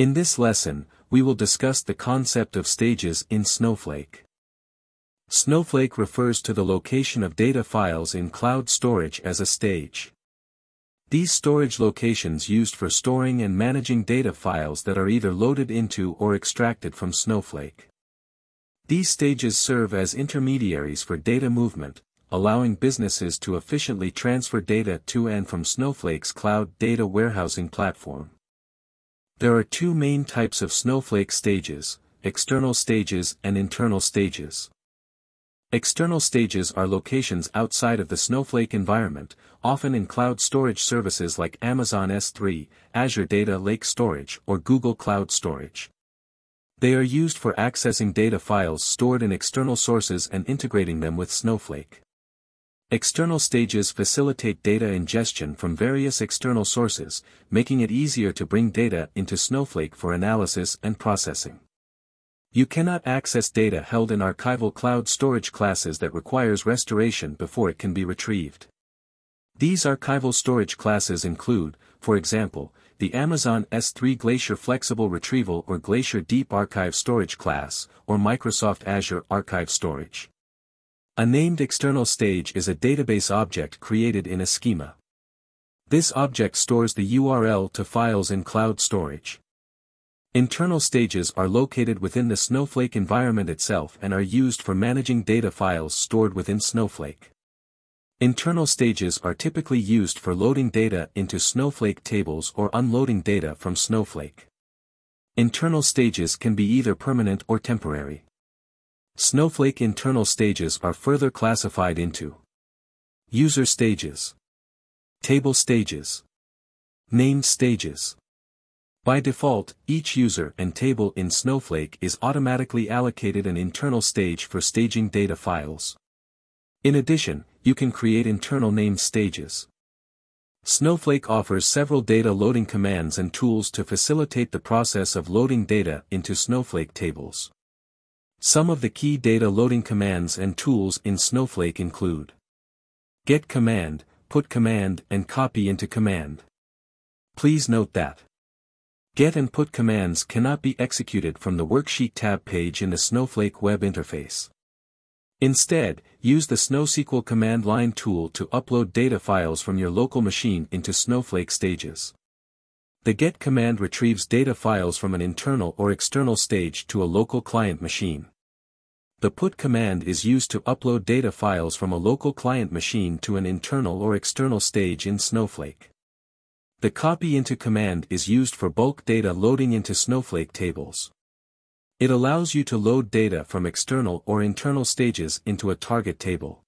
In this lesson, we will discuss the concept of stages in Snowflake. Snowflake refers to the location of data files in cloud storage as a stage. These storage locations used for storing and managing data files that are either loaded into or extracted from Snowflake. These stages serve as intermediaries for data movement, allowing businesses to efficiently transfer data to and from Snowflake's cloud data warehousing platform. There are two main types of Snowflake stages, external stages and internal stages. External stages are locations outside of the Snowflake environment, often in cloud storage services like Amazon S3, Azure Data Lake Storage or Google Cloud Storage. They are used for accessing data files stored in external sources and integrating them with Snowflake. External stages facilitate data ingestion from various external sources, making it easier to bring data into Snowflake for analysis and processing. You cannot access data held in archival cloud storage classes that requires restoration before it can be retrieved. These archival storage classes include, for example, the Amazon S3 Glacier Flexible Retrieval or Glacier Deep Archive Storage class, or Microsoft Azure Archive Storage. A named external stage is a database object created in a schema. This object stores the URL to files in cloud storage. Internal stages are located within the Snowflake environment itself and are used for managing data files stored within Snowflake. Internal stages are typically used for loading data into Snowflake tables or unloading data from Snowflake. Internal stages can be either permanent or temporary. Snowflake internal stages are further classified into User stages Table stages Named stages by default, each user and table in Snowflake is automatically allocated an internal stage for staging data files. In addition, you can create internal named stages. Snowflake offers several data loading commands and tools to facilitate the process of loading data into Snowflake tables. Some of the key data loading commands and tools in Snowflake include get command, put command and copy into command. Please note that Get and put commands cannot be executed from the Worksheet tab page in the Snowflake web interface. Instead, use the SnowSQL command line tool to upload data files from your local machine into Snowflake stages. The get command retrieves data files from an internal or external stage to a local client machine. The put command is used to upload data files from a local client machine to an internal or external stage in Snowflake. The copy into command is used for bulk data loading into Snowflake tables. It allows you to load data from external or internal stages into a target table.